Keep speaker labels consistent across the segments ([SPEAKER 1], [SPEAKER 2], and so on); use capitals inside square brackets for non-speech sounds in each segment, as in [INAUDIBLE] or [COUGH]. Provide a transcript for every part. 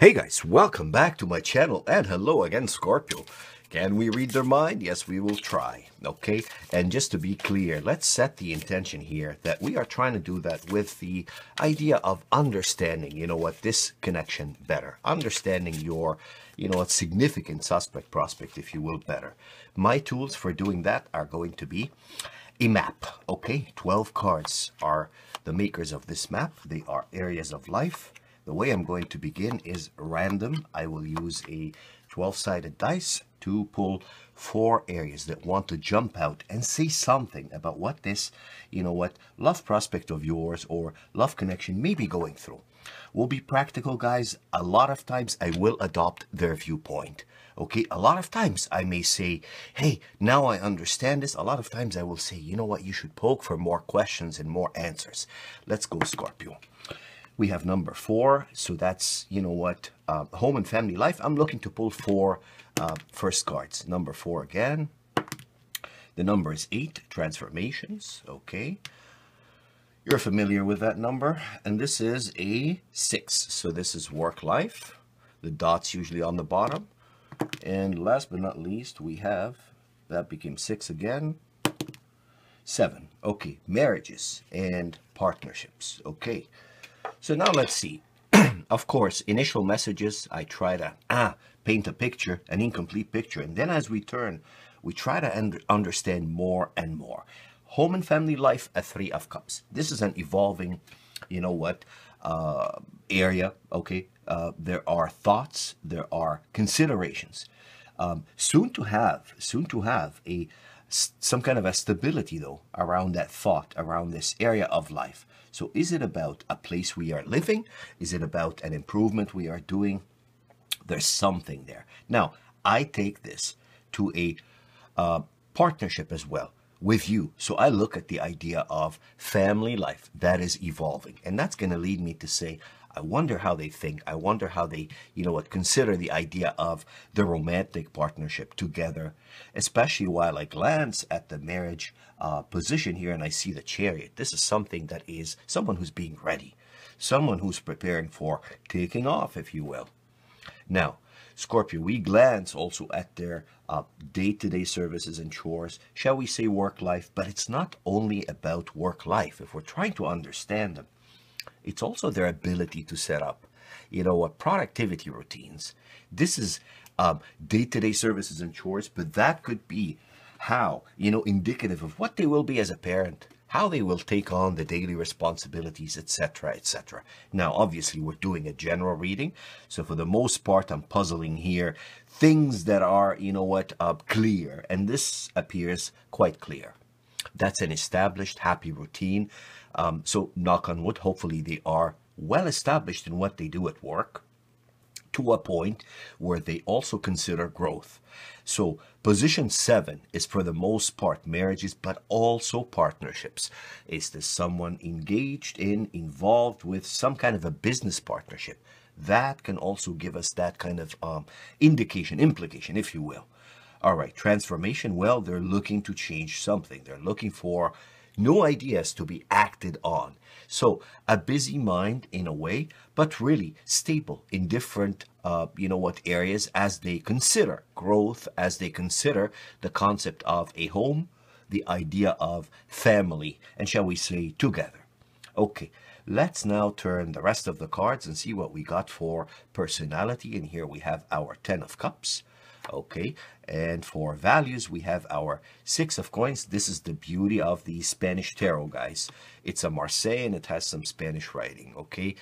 [SPEAKER 1] Hey guys, welcome back to my channel and hello again Scorpio. Can we read their mind? Yes, we will try. Okay, and just to be clear, let's set the intention here that we are trying to do that with the idea of understanding, you know what, this connection better. Understanding your, you know what, significant suspect prospect, if you will, better. My tools for doing that are going to be a map. Okay, 12 cards are the makers of this map. They are areas of life the way I'm going to begin is random. I will use a 12-sided dice to pull four areas that want to jump out and say something about what this, you know what, love prospect of yours or love connection may be going through. We'll be practical, guys. A lot of times I will adopt their viewpoint. Okay, a lot of times I may say, hey, now I understand this. A lot of times I will say, you know what, you should poke for more questions and more answers. Let's go, Scorpio. We have number four, so that's, you know what, uh, home and family life. I'm looking to pull four uh, first cards. Number four again. The number is eight, transformations, okay. You're familiar with that number. And this is a six, so this is work life. The dot's usually on the bottom. And last but not least, we have, that became six again, seven. Okay, marriages and partnerships, okay. So now let's see. [CLEARS THROAT] of course, initial messages, I try to ah, paint a picture, an incomplete picture. And then as we turn, we try to un understand more and more. Home and family life, a three of cups. This is an evolving, you know what, uh, area, okay? Uh, there are thoughts, there are considerations. Um, soon to have, soon to have a some kind of a stability though around that thought, around this area of life. So is it about a place we are living? Is it about an improvement we are doing? There's something there. Now, I take this to a uh, partnership as well with you. So I look at the idea of family life that is evolving. And that's going to lead me to say, I wonder how they think. I wonder how they, you know what, consider the idea of the romantic partnership together, especially while I glance at the marriage uh, position here and I see the chariot. This is something that is someone who's being ready, someone who's preparing for taking off, if you will. Now, Scorpio, we glance also at their uh, day-to-day -day services and chores, shall we say work-life, but it's not only about work-life. If we're trying to understand them, it's also their ability to set up, you know, what productivity routines. This is um, day-to-day services and chores, but that could be how, you know, indicative of what they will be as a parent, how they will take on the daily responsibilities, etc., etc. Now, obviously, we're doing a general reading, so for the most part, I'm puzzling here things that are, you know what, uh, clear, and this appears quite clear. That's an established, happy routine. Um, so knock on wood, hopefully they are well established in what they do at work to a point where they also consider growth. So position seven is for the most part marriages, but also partnerships. Is this someone engaged in, involved with some kind of a business partnership? That can also give us that kind of um, indication, implication, if you will. All right, transformation, well, they're looking to change something. They're looking for new ideas to be acted on. So a busy mind in a way, but really stable in different, uh, you know what, areas as they consider growth, as they consider the concept of a home, the idea of family, and shall we say together. Okay, let's now turn the rest of the cards and see what we got for personality. And here we have our Ten of Cups, Okay, and for values, we have our six of coins. This is the beauty of the Spanish tarot, guys. It's a Marseille and it has some Spanish writing, okay?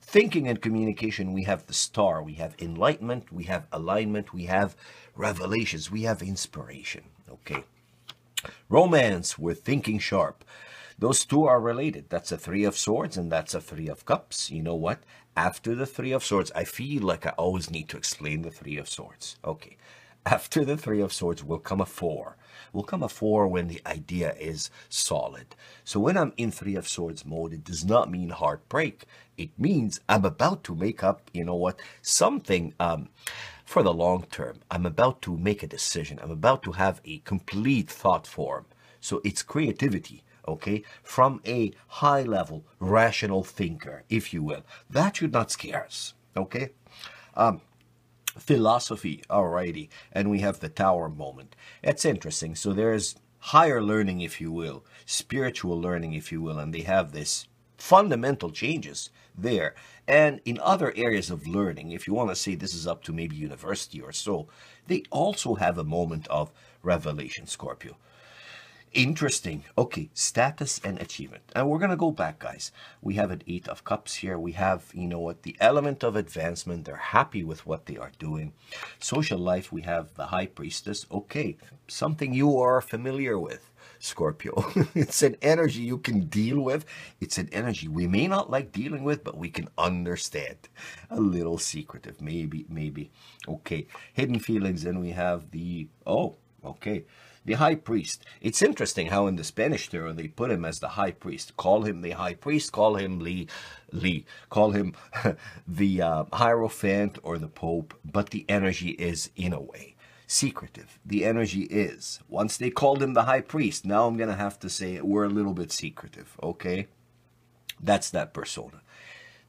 [SPEAKER 1] Thinking and communication, we have the star, we have enlightenment, we have alignment, we have revelations, we have inspiration, okay? Romance, we're thinking sharp. Those two are related. That's a three of swords and that's a three of cups. You know what? After the three of swords, I feel like I always need to explain the three of swords. Okay. After the three of swords will come a four. Will come a four when the idea is solid. So when I'm in three of swords mode, it does not mean heartbreak. It means I'm about to make up, you know what, something um, for the long term. I'm about to make a decision. I'm about to have a complete thought form. So it's creativity okay, from a high level rational thinker, if you will. That should not scare us, okay? Um, philosophy, alrighty, and we have the tower moment. It's interesting. So there's higher learning, if you will, spiritual learning, if you will, and they have this fundamental changes there. And in other areas of learning, if you want to say this is up to maybe university or so, they also have a moment of revelation, Scorpio. Interesting. Okay, status and achievement. And we're going to go back, guys. We have an Eight of Cups here. We have, you know what, the element of advancement. They're happy with what they are doing. Social life, we have the High Priestess. Okay, something you are familiar with. Scorpio. [LAUGHS] it's an energy you can deal with. It's an energy we may not like dealing with, but we can understand. A little secretive, maybe, maybe. Okay, hidden feelings. Then we have the, oh, okay the high priest. It's interesting how in the Spanish tarot they put him as the high priest. Call him the high priest, call him Lee, Lee, call him [LAUGHS] the uh, Hierophant or the Pope, but the energy is, in a way, secretive. The energy is. Once they called him the high priest, now I'm going to have to say we're a little bit secretive, okay? That's that persona.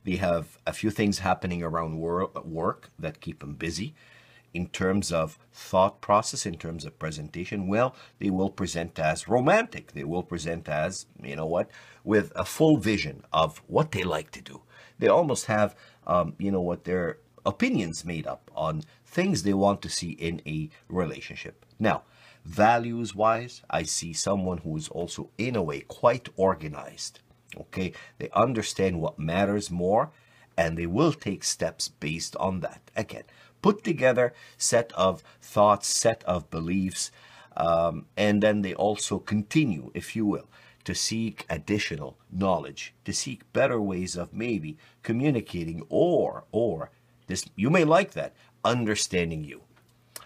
[SPEAKER 1] They have a few things happening around work that keep them busy in terms of thought process, in terms of presentation, well, they will present as romantic. They will present as, you know what, with a full vision of what they like to do. They almost have, um, you know what, their opinions made up on things they want to see in a relationship. Now, values wise, I see someone who is also, in a way, quite organized. Okay, they understand what matters more and they will take steps based on that. Again, put together set of thoughts, set of beliefs, um, and then they also continue, if you will, to seek additional knowledge, to seek better ways of maybe communicating or, or, this, you may like that, understanding you.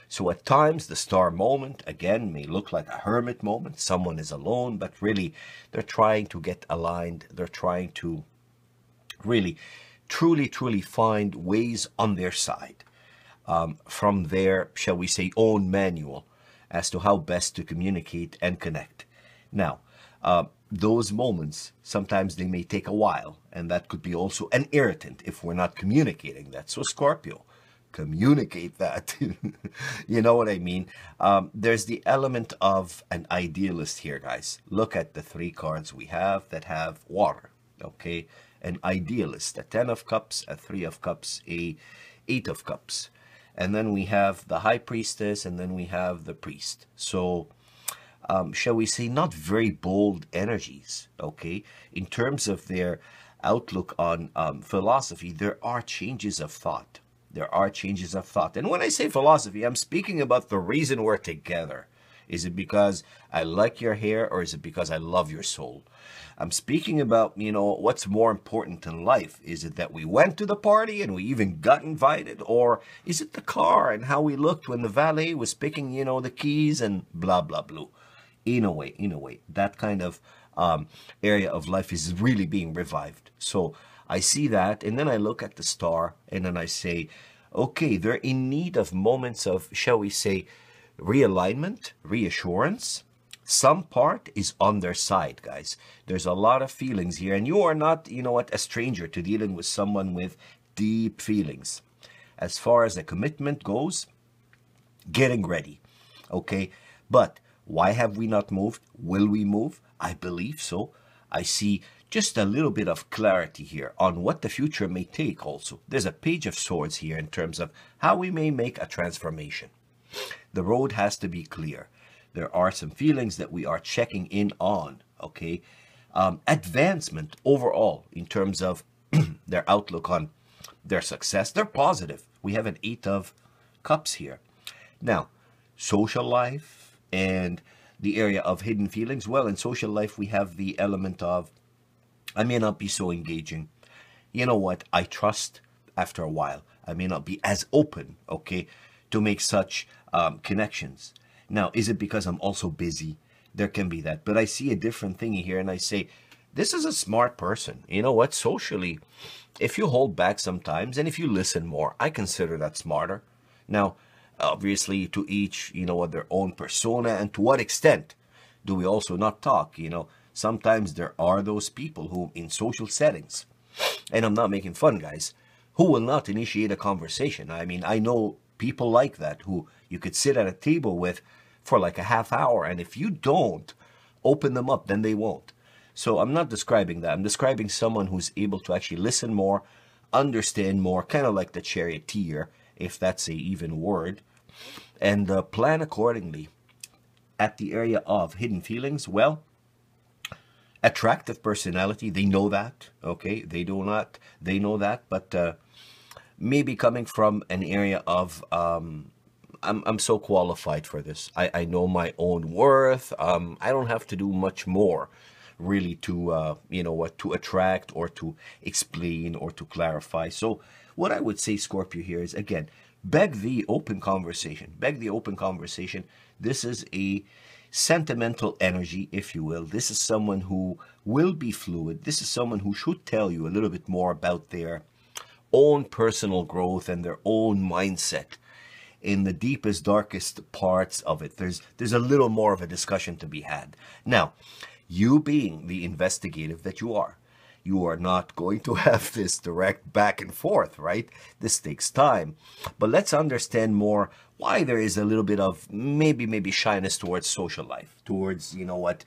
[SPEAKER 1] So at times the star moment, again, may look like a hermit moment. Someone is alone, but really they're trying to get aligned. They're trying to really, truly, truly find ways on their side um, from their, shall we say, own manual as to how best to communicate and connect. Now, uh, those moments, sometimes they may take a while, and that could be also an irritant if we're not communicating that. So, Scorpio, communicate that. [LAUGHS] you know what I mean? Um, there's the element of an idealist here, guys. Look at the three cards we have that have water, okay? An idealist, a 10 of cups, a 3 of cups, a 8 of cups and then we have the high priestess, and then we have the priest. So, um, shall we say, not very bold energies, okay? In terms of their outlook on um, philosophy, there are changes of thought. There are changes of thought. And when I say philosophy, I'm speaking about the reason we're together. Is it because I like your hair or is it because I love your soul? I'm speaking about, you know, what's more important in life. Is it that we went to the party and we even got invited? Or is it the car and how we looked when the valet was picking, you know, the keys and blah, blah, blah. In a way, in a way, that kind of um, area of life is really being revived. So I see that and then I look at the star and then I say, okay, they're in need of moments of, shall we say, realignment, reassurance, some part is on their side, guys. There's a lot of feelings here, and you are not, you know what, a stranger to dealing with someone with deep feelings. As far as a commitment goes, getting ready, okay? But why have we not moved? Will we move? I believe so. I see just a little bit of clarity here on what the future may take also. There's a page of swords here in terms of how we may make a transformation. The road has to be clear there are some feelings that we are checking in on, okay? Um, advancement overall in terms of [CLEARS THROAT] their outlook on their success, they're positive. We have an Eight of Cups here. Now, social life and the area of hidden feelings. Well, in social life, we have the element of, I may not be so engaging. You know what? I trust after a while. I may not be as open, okay, to make such um, connections. Now, is it because I'm also busy? There can be that. But I see a different thing here and I say, this is a smart person. You know what? Socially, if you hold back sometimes and if you listen more, I consider that smarter. Now, obviously, to each, you know, what their own persona and to what extent do we also not talk? You know, sometimes there are those people who, in social settings, and I'm not making fun, guys, who will not initiate a conversation. I mean, I know people like that who you could sit at a table with for like a half hour, and if you don't open them up, then they won't. So I'm not describing that. I'm describing someone who's able to actually listen more, understand more, kind of like the charioteer, if that's a even word, and uh, plan accordingly. At the area of hidden feelings, well, attractive personality, they know that, okay? They do not, they know that, but uh, maybe coming from an area of um, I'm, I'm so qualified for this. I, I know my own worth. Um, I don't have to do much more really to, uh, you know what, to attract or to explain or to clarify. So what I would say, Scorpio, here is, again, beg the open conversation. Beg the open conversation. This is a sentimental energy, if you will. This is someone who will be fluid. This is someone who should tell you a little bit more about their own personal growth and their own mindset in the deepest, darkest parts of it. There's there's a little more of a discussion to be had. Now, you being the investigative that you are, you are not going to [LAUGHS] have this direct back and forth, right? This takes time. But let's understand more why there is a little bit of maybe maybe shyness towards social life, towards you know what,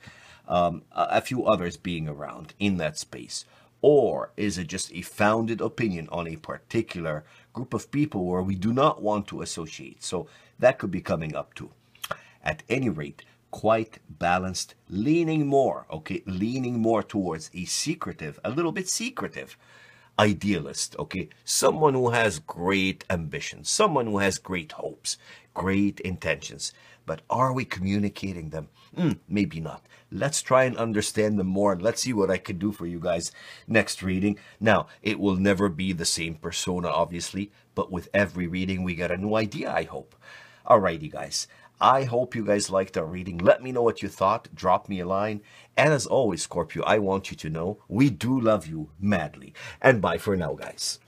[SPEAKER 1] um, a few others being around in that space. Or is it just a founded opinion on a particular group of people where we do not want to associate? So that could be coming up too. At any rate, quite balanced, leaning more, okay, leaning more towards a secretive, a little bit secretive idealist, okay? Someone who has great ambitions, someone who has great hopes, great intentions. But are we communicating them? Mm, maybe not. Let's try and understand them more and let's see what I can do for you guys next reading. Now, it will never be the same persona, obviously, but with every reading, we get a new idea, I hope. Alrighty, guys. I hope you guys liked our reading. Let me know what you thought. Drop me a line. And as always, Scorpio, I want you to know we do love you madly. And bye for now, guys.